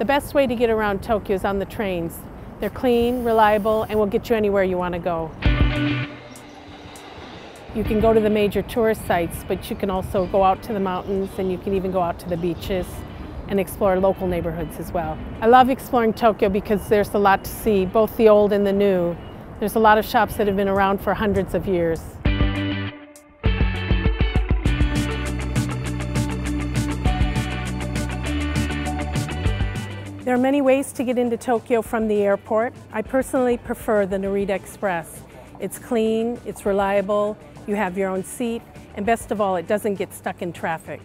The best way to get around Tokyo is on the trains. They're clean, reliable, and will get you anywhere you want to go. You can go to the major tourist sites, but you can also go out to the mountains and you can even go out to the beaches and explore local neighborhoods as well. I love exploring Tokyo because there's a lot to see, both the old and the new. There's a lot of shops that have been around for hundreds of years. There are many ways to get into Tokyo from the airport. I personally prefer the Narita Express. It's clean, it's reliable, you have your own seat, and best of all, it doesn't get stuck in traffic.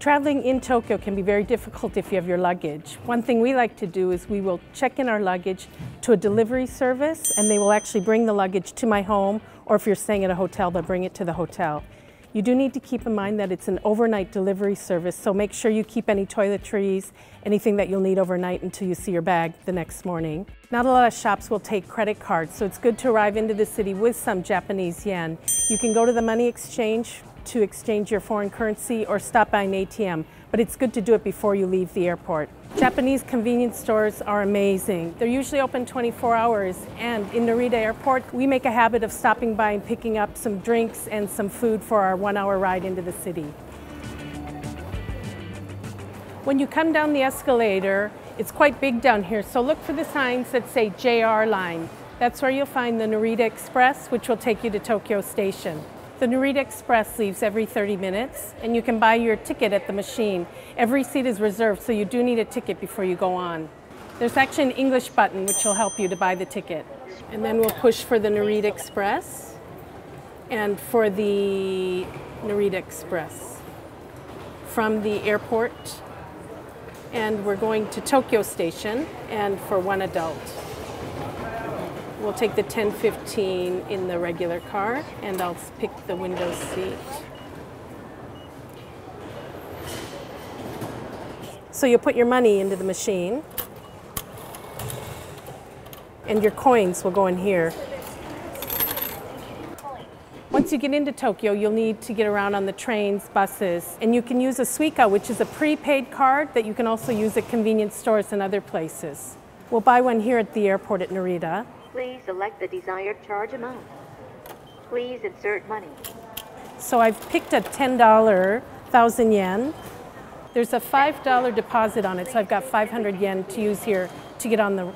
Traveling in Tokyo can be very difficult if you have your luggage. One thing we like to do is we will check in our luggage to a delivery service and they will actually bring the luggage to my home or if you're staying at a hotel, they'll bring it to the hotel. You do need to keep in mind that it's an overnight delivery service, so make sure you keep any toiletries, anything that you'll need overnight until you see your bag the next morning. Not a lot of shops will take credit cards, so it's good to arrive into the city with some Japanese yen. You can go to the money exchange to exchange your foreign currency or stop by an ATM, but it's good to do it before you leave the airport. Japanese convenience stores are amazing. They're usually open 24 hours, and in Narita Airport, we make a habit of stopping by and picking up some drinks and some food for our one hour ride into the city. When you come down the escalator, it's quite big down here, so look for the signs that say JR Line. That's where you'll find the Narita Express, which will take you to Tokyo Station. The Narita Express leaves every 30 minutes and you can buy your ticket at the machine. Every seat is reserved, so you do need a ticket before you go on. There's actually an English button which will help you to buy the ticket. And then we'll push for the Narita Express and for the Narita Express from the airport. And we're going to Tokyo Station and for one adult. We'll take the 1015 in the regular car and I'll pick the window seat. So you'll put your money into the machine and your coins will go in here. Once you get into Tokyo, you'll need to get around on the trains, buses, and you can use a Suica, which is a prepaid card that you can also use at convenience stores and other places. We'll buy one here at the airport at Narita. Please select the desired charge amount. Please insert money. So I've picked a $10 1,000 yen. There's a $5 deposit on it, so I've got 500 yen to use here to get on the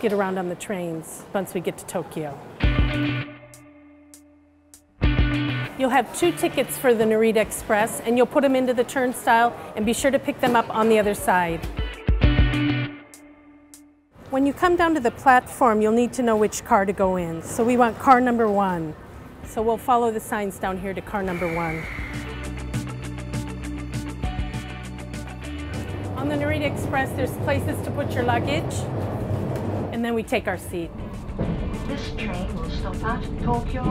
get around on the trains once we get to Tokyo. You'll have two tickets for the Narita Express and you'll put them into the turnstile and be sure to pick them up on the other side. When you come down to the platform, you'll need to know which car to go in. So we want car number one. So we'll follow the signs down here to car number one. On the Narita Express, there's places to put your luggage, and then we take our seat. This train will stop at Tokyo,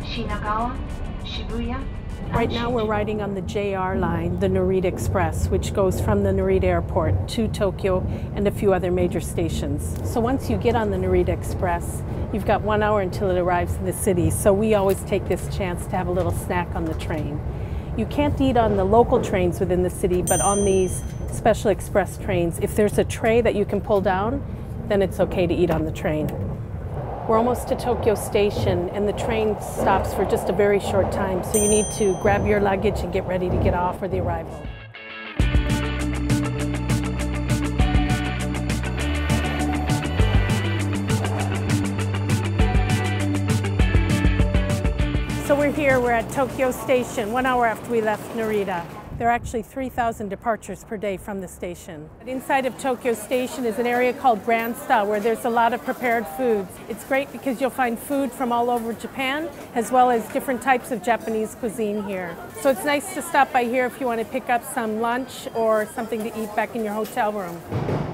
Shinagawa, Shibuya, Right now we're riding on the JR line, the Narita Express, which goes from the Narita Airport to Tokyo and a few other major stations. So once you get on the Narita Express, you've got one hour until it arrives in the city. So we always take this chance to have a little snack on the train. You can't eat on the local trains within the city, but on these special express trains, if there's a tray that you can pull down, then it's okay to eat on the train. We're almost to Tokyo Station and the train stops for just a very short time, so you need to grab your luggage and get ready to get off for the arrival. So we're here, we're at Tokyo Station, one hour after we left Narita. There are actually 3,000 departures per day from the station. Inside of Tokyo Station is an area called Gransta where there's a lot of prepared foods. It's great because you'll find food from all over Japan as well as different types of Japanese cuisine here. So it's nice to stop by here if you want to pick up some lunch or something to eat back in your hotel room.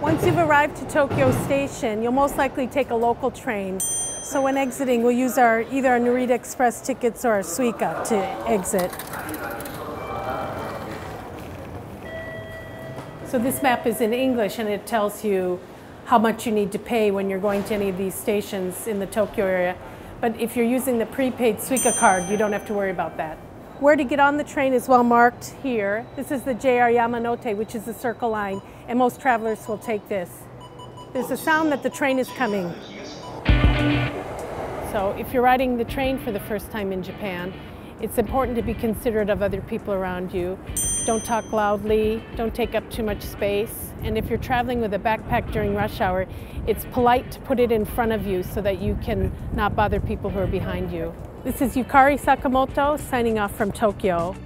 Once you've arrived to Tokyo Station, you'll most likely take a local train. So when exiting, we'll use our either our Narita Express tickets or our Suica to exit. So this map is in English and it tells you how much you need to pay when you're going to any of these stations in the Tokyo area. But if you're using the prepaid Suica card, you don't have to worry about that. Where to get on the train is well marked here. This is the JR Yamanote, which is the circle line, and most travelers will take this. There's a sound that the train is coming. So if you're riding the train for the first time in Japan, it's important to be considerate of other people around you. Don't talk loudly, don't take up too much space, and if you're traveling with a backpack during rush hour, it's polite to put it in front of you so that you can not bother people who are behind you. This is Yukari Sakamoto signing off from Tokyo.